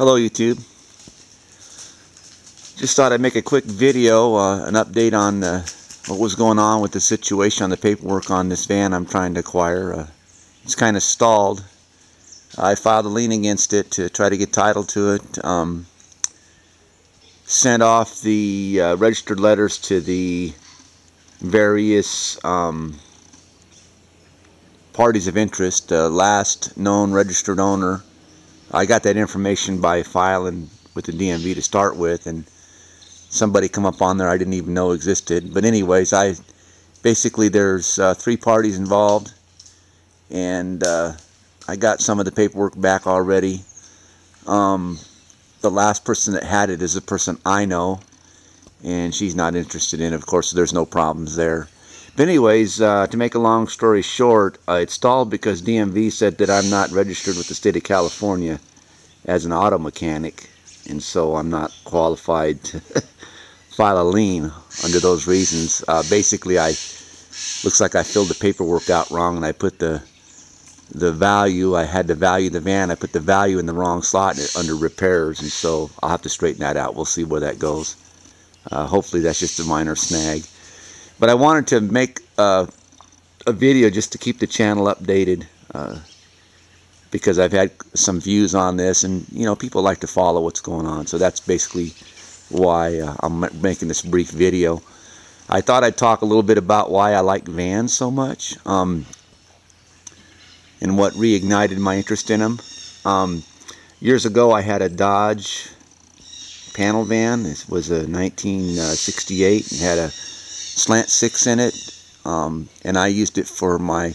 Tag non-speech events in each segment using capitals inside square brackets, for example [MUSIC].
Hello YouTube. Just thought I'd make a quick video, uh, an update on uh, what was going on with the situation on the paperwork on this van I'm trying to acquire. Uh, it's kind of stalled. I filed a lien against it to try to get title to it. Um, sent off the uh, registered letters to the various um, parties of interest. last known registered owner I got that information by filing with the DMV to start with, and somebody come up on there I didn't even know existed. But anyways, I basically there's uh, three parties involved, and uh, I got some of the paperwork back already. Um, the last person that had it is a person I know, and she's not interested in. It. Of course, there's no problems there. But anyways, uh, to make a long story short, uh, it stalled because DMV said that I'm not registered with the state of California as an auto mechanic, and so I'm not qualified to [LAUGHS] file a lien under those reasons. Uh, basically, I looks like I filled the paperwork out wrong, and I put the the value. I had to value the van. I put the value in the wrong slot under repairs, and so I'll have to straighten that out. We'll see where that goes. Uh, hopefully, that's just a minor snag. But I wanted to make uh, a video just to keep the channel updated uh, because I've had some views on this and you know people like to follow what's going on so that's basically why uh, I'm making this brief video. I thought I'd talk a little bit about why I like vans so much um, and what reignited my interest in them. Um, years ago I had a Dodge panel van. This was a 1968 and had a slant six in it, um, and I used it for my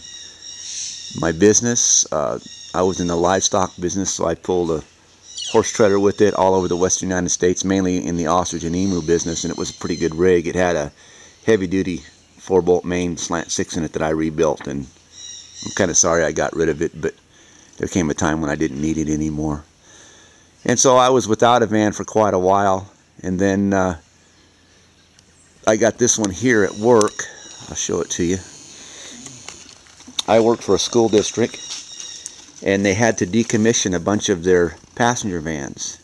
my business. Uh, I was in the livestock business, so I pulled a horse treader with it all over the western United States, mainly in the ostrich and emu business, and it was a pretty good rig. It had a heavy-duty four-bolt main slant six in it that I rebuilt, and I'm kind of sorry I got rid of it, but there came a time when I didn't need it anymore. And so I was without a van for quite a while, and then uh, I got this one here at work. I'll show it to you. I work for a school district and they had to decommission a bunch of their passenger vans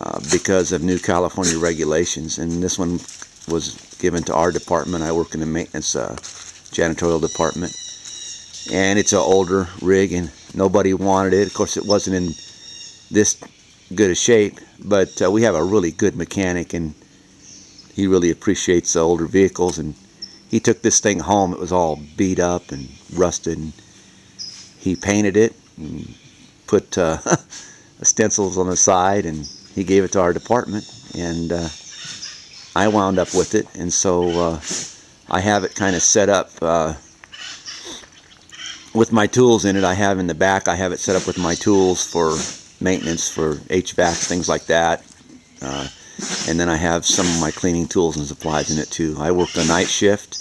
uh, because of new California regulations and this one was given to our department. I work in the maintenance uh, janitorial department and it's an older rig and nobody wanted it. Of course it wasn't in this good a shape but uh, we have a really good mechanic and he really appreciates the older vehicles. And he took this thing home. It was all beat up and rusted. And he painted it and put uh, [LAUGHS] stencils on the side and he gave it to our department. And uh, I wound up with it. And so uh, I have it kind of set up uh, with my tools in it. I have in the back I have it set up with my tools for maintenance for HVAC things like that. Uh, and then I have some of my cleaning tools and supplies in it too. I work a night shift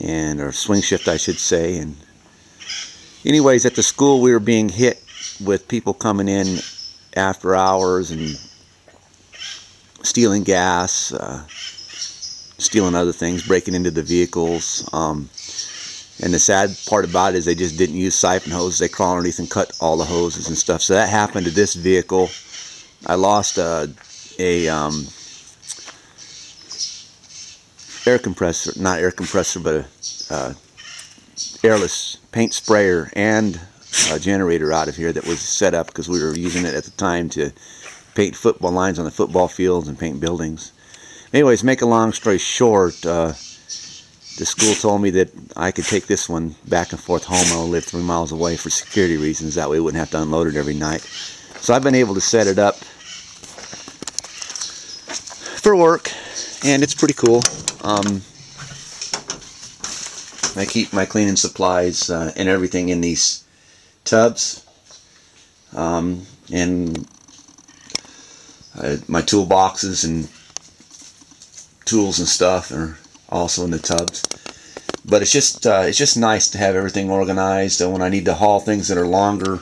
and or swing shift I should say and anyways at the school we were being hit with people coming in after hours and stealing gas, uh, stealing other things, breaking into the vehicles. Um, and the sad part about it is they just didn't use siphon hoses. They crawl underneath and cut all the hoses and stuff. So that happened to this vehicle. I lost a a um, air compressor, not air compressor, but a uh, airless paint sprayer and a generator out of here that was set up because we were using it at the time to paint football lines on the football fields and paint buildings. Anyways, make a long story short, uh, the school told me that I could take this one back and forth home. I live three miles away for security reasons. That way we wouldn't have to unload it every night. So I've been able to set it up for work, and it's pretty cool. Um, I keep my cleaning supplies uh, and everything in these tubs, um, and uh, my toolboxes and tools and stuff are also in the tubs. But it's just uh, it's just nice to have everything organized. And when I need to haul things that are longer,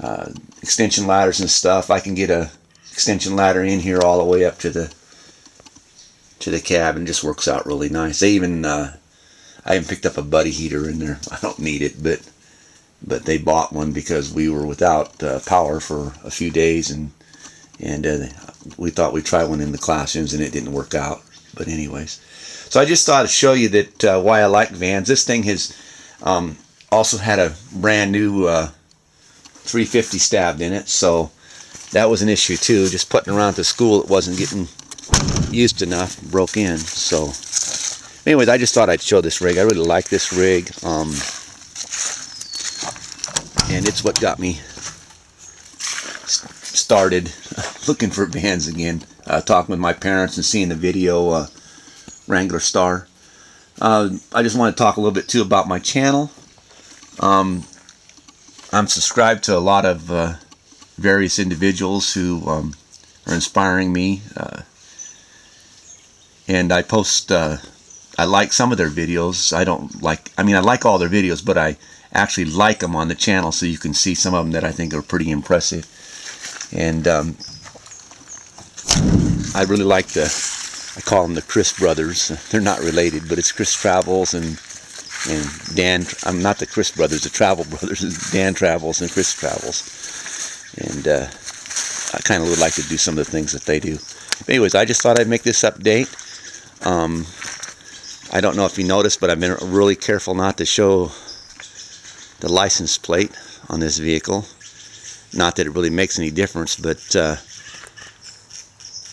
uh, extension ladders and stuff, I can get a extension ladder in here all the way up to the to the cab and just works out really nice. They even uh, I even picked up a buddy heater in there. [LAUGHS] I don't need it, but but they bought one because we were without uh, power for a few days and and uh, we thought we'd try one in the classrooms, and it didn't work out. But anyways, so I just thought to show you that uh, why I like vans. This thing has um, also had a brand new uh, 350 stabbed in it, so that was an issue too. Just putting around to school, it wasn't getting used enough, broke in. So, anyways, I just thought I'd show this rig. I really like this rig, um, and it's what got me started [LAUGHS] looking for vans again. Uh, talking with my parents and seeing the video uh, Wrangler Star. Uh, I just want to talk a little bit too about my channel. Um, I'm subscribed to a lot of uh, various individuals who um, are inspiring me. And I post, uh, I like some of their videos. I don't like, I mean, I like all their videos, but I actually like them on the channel so you can see some of them that I think are pretty impressive. And um, I really like the, I call them the Chris brothers. They're not related, but it's Chris Travels and and Dan. I'm not the Chris brothers, the Travel [LAUGHS] brothers. Dan Travels and Chris Travels. And uh, I kind of would like to do some of the things that they do. But anyways, I just thought I'd make this update. Um, I don't know if you noticed, but I've been really careful not to show the license plate on this vehicle. Not that it really makes any difference, but uh,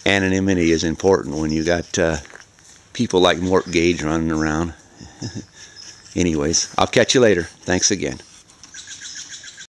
anonymity is important when you got uh, people like Mort Gage running around. [LAUGHS] Anyways, I'll catch you later. Thanks again.